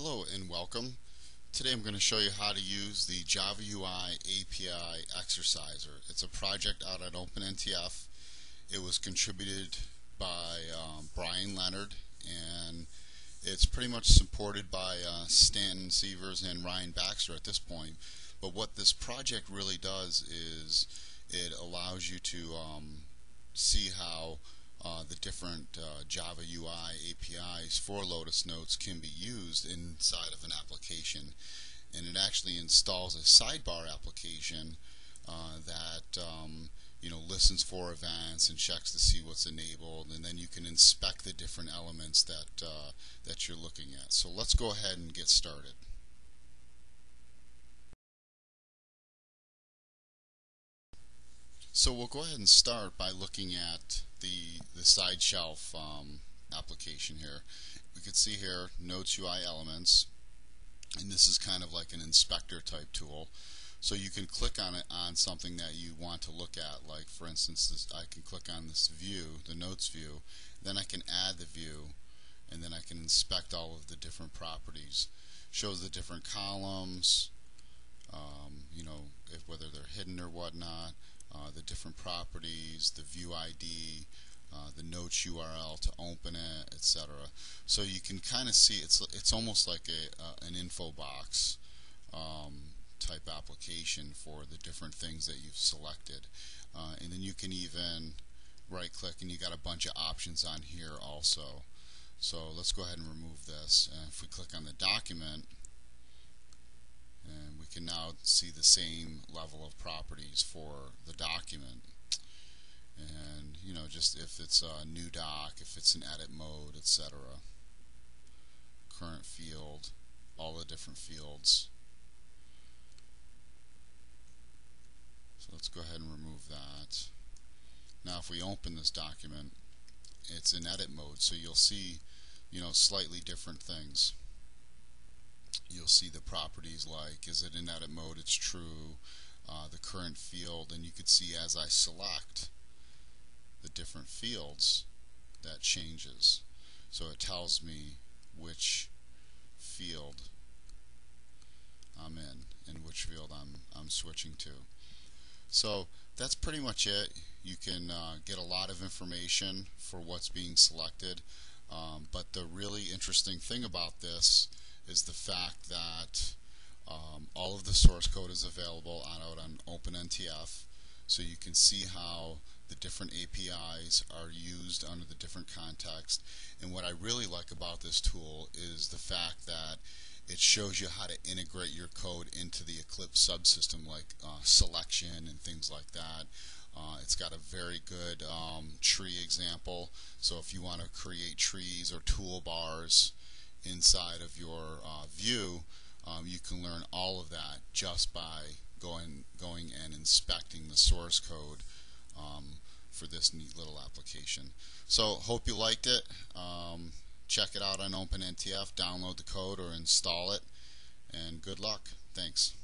Hello and welcome. Today I'm going to show you how to use the Java UI API exerciser. It's a project out at OpenNTF. It was contributed by um, Brian Leonard and it's pretty much supported by uh, Stanton Sievers and Ryan Baxter at this point. But what this project really does is it allows you to um, see how uh, the different uh, Java UI APIs for Lotus Notes can be used inside of an application. And it actually installs a sidebar application uh, that um, you know listens for events and checks to see what's enabled, and then you can inspect the different elements that uh, that you're looking at. So let's go ahead and get started. So we'll go ahead and start by looking at the, the side shelf um, application here. We can see here Notes UI elements, and this is kind of like an inspector type tool. So you can click on it on something that you want to look at. Like for instance, this, I can click on this view, the notes view, then I can add the view, and then I can inspect all of the different properties. Shows the different columns, um, you know, if, whether they're hidden or whatnot uh, the different properties, the view ID, uh, the notes URL to open it, etc. So you can kind of see it's it's almost like a uh, an info box um, type application for the different things that you've selected, uh, and then you can even right click and you got a bunch of options on here also. So let's go ahead and remove this. And if we click on the document, now see the same level of properties for the document. And you know just if it's a new doc if it's an edit mode etc current field all the different fields. So let's go ahead and remove that. Now if we open this document it's in edit mode so you'll see you know slightly different things you'll see the properties like is it in edit mode it's true. Uh, the current field and you can see as I select the different fields that changes. So it tells me which field I'm in and which field I'm, I'm switching to. So that's pretty much it. You can uh, get a lot of information for what's being selected. Um, but the really interesting thing about this is the fact that um, all of the source code is available out on OpenNTF. So you can see how the different APIs are used under the different context. And what I really like about this tool is the fact that it shows you how to integrate your code into the Eclipse subsystem like uh, selection and things like that. Uh, it's got a very good um, tree example. So if you want to create trees or toolbars inside of your uh, view, um, you can learn all of that just by going going and inspecting the source code um, for this neat little application. So hope you liked it. Um, check it out on OpenNTF, download the code or install it, and good luck. Thanks.